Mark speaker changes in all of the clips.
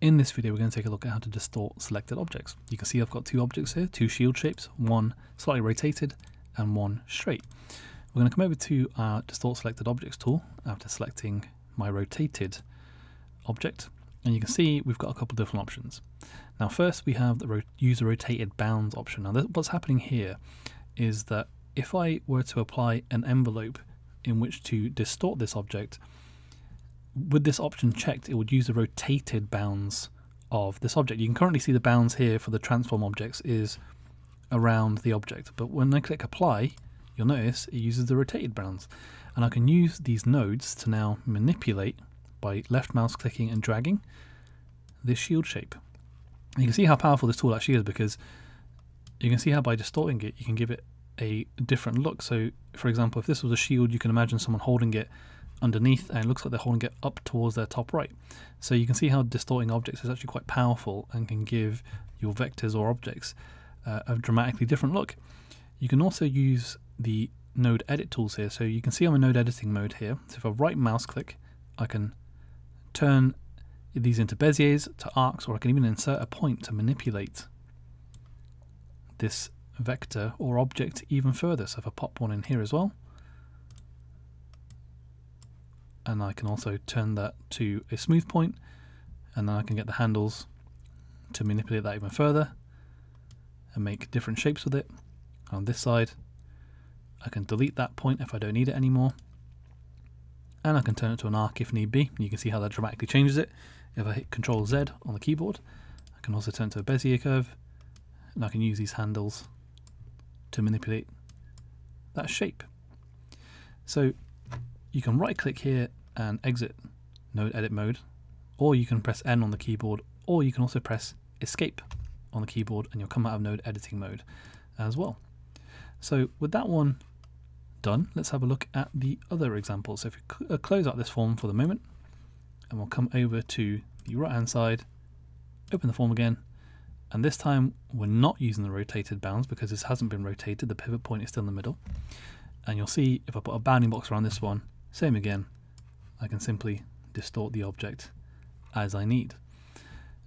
Speaker 1: In this video, we're going to take a look at how to distort selected objects. You can see I've got two objects here, two shield shapes, one slightly rotated and one straight. We're going to come over to our distort selected objects tool after selecting my rotated object. And you can see we've got a couple different options. Now first we have the use a rotated bounds option. Now what's happening here is that if I were to apply an envelope in which to distort this object, with this option checked, it would use the rotated bounds of this object. You can currently see the bounds here for the transform objects is around the object, but when I click apply, you'll notice it uses the rotated bounds. And I can use these nodes to now manipulate by left mouse clicking and dragging this shield shape. And you can see how powerful this tool actually is because you can see how by distorting it, you can give it a different look. So for example, if this was a shield, you can imagine someone holding it underneath and it looks like they're holding it up towards their top right. So you can see how distorting objects is actually quite powerful and can give your vectors or objects uh, a dramatically different look. You can also use the node edit tools here. So you can see I'm in node editing mode here. So if I right mouse click, I can turn these into Beziers, to arcs, or I can even insert a point to manipulate this vector or object even further. So if I pop one in here as well, and I can also turn that to a smooth point and then I can get the handles to manipulate that even further and make different shapes with it. On this side I can delete that point if I don't need it anymore and I can turn it to an arc if need be. You can see how that dramatically changes it. If I hit Control Z on the keyboard I can also turn to a Bezier curve and I can use these handles to manipulate that shape. So you can right click here and exit node edit mode or you can press N on the keyboard or you can also press escape on the keyboard and you'll come out of node editing mode as well. So with that one done, let's have a look at the other example. So if we cl uh, close out this form for the moment and we'll come over to the right hand side, open the form again and this time we're not using the rotated bounds because this hasn't been rotated, the pivot point is still in the middle. And you'll see if I put a bounding box around this one, same again, I can simply distort the object as I need.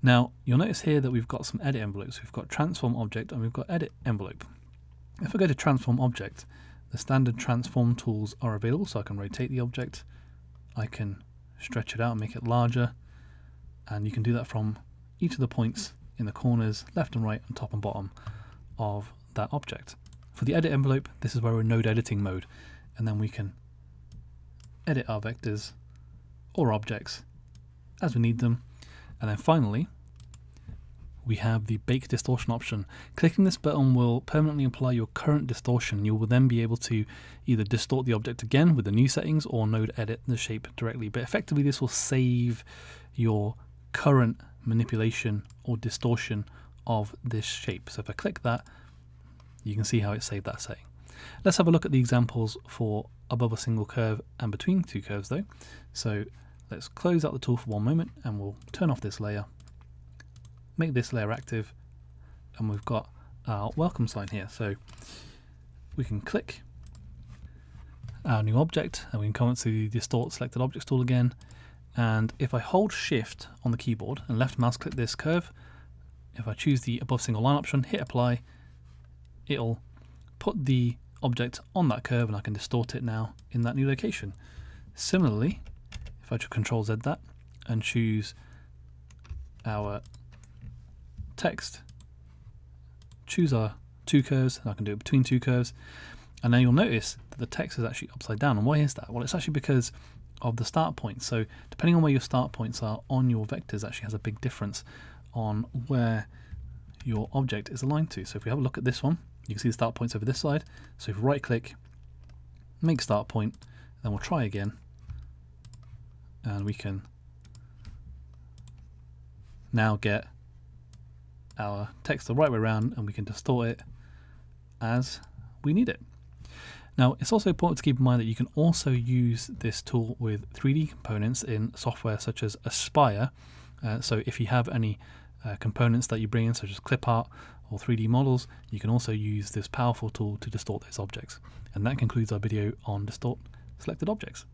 Speaker 1: Now you'll notice here that we've got some edit envelopes. We've got transform object and we've got edit envelope. If I go to transform object, the standard transform tools are available so I can rotate the object, I can stretch it out and make it larger and you can do that from each of the points in the corners left and right and top and bottom of that object. For the edit envelope this is where we're in node editing mode and then we can edit our vectors or objects as we need them. And then finally, we have the bake distortion option. Clicking this button will permanently apply your current distortion. You will then be able to either distort the object again with the new settings or node edit the shape directly. But effectively this will save your current manipulation or distortion of this shape. So if I click that, you can see how it saved that setting. Let's have a look at the examples for above a single curve and between two curves though. So let's close out the tool for one moment and we'll turn off this layer, make this layer active, and we've got our welcome sign here. So we can click our new object and we can come to the distort selected objects tool again. And if I hold shift on the keyboard and left mouse click this curve, if I choose the above single line option, hit apply, it'll put the object on that curve and I can distort it now in that new location. Similarly, if I just control Z that and choose our text, choose our two curves, and I can do it between two curves, and then you'll notice that the text is actually upside down. And why is that? Well, it's actually because of the start point. So depending on where your start points are on your vectors actually has a big difference on where your object is aligned to. So if we have a look at this one, you can see the start points over this side. So if we right click, make start point, then we'll try again. And we can now get our text the right way around and we can distort it as we need it. Now it's also important to keep in mind that you can also use this tool with 3D components in software such as Aspire. Uh, so if you have any uh, components that you bring in such as clip art or 3D models, you can also use this powerful tool to distort those objects. And that concludes our video on distort selected objects.